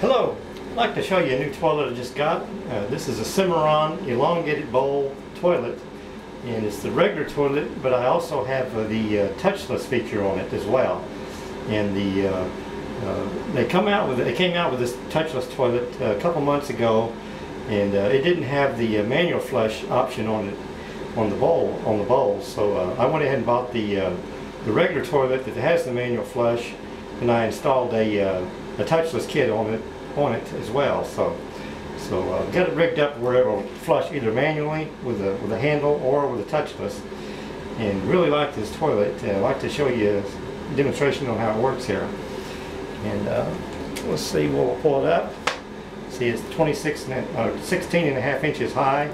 Hello, I'd like to show you a new toilet I just got. Uh, this is a Cimarron elongated bowl toilet and it's the regular toilet but I also have uh, the uh, touchless feature on it as well. And the uh, uh, they come out with they came out with this touchless toilet uh, a couple months ago and it didn't have the manual flush option on it on the bowl on the bowl so I went ahead and bought the the regular toilet that has the manual flush and I installed a a touchless kit on it on it as well. So so uh, got it rigged up where it will flush either manually with a with a handle or with a touchless. And really like this toilet. Uh, I'd like to show you a demonstration on how it works here. And uh, let's see, we'll pull it up. See, it's 26 and, uh, 16 and a half inches high.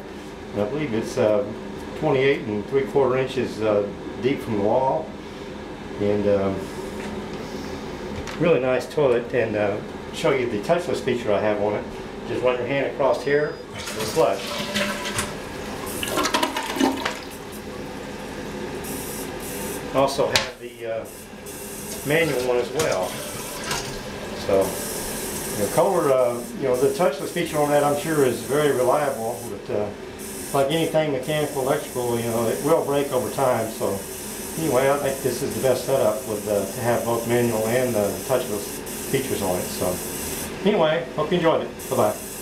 And I believe it's uh, 28 and three quarter inches uh, deep from the wall. And um, really nice toilet and uh, show you the touchless feature I have on it. Just run your hand across here and flush. Also have the uh, manual one as well. So, the Kohler, uh, you know, the touchless feature on that I'm sure is very reliable, but uh, like anything mechanical, electrical, you know, it will break over time. So, anyway, I think this is the best setup with uh, to have both manual and the touchless features on it. So anyway, hope you enjoyed it. Bye-bye.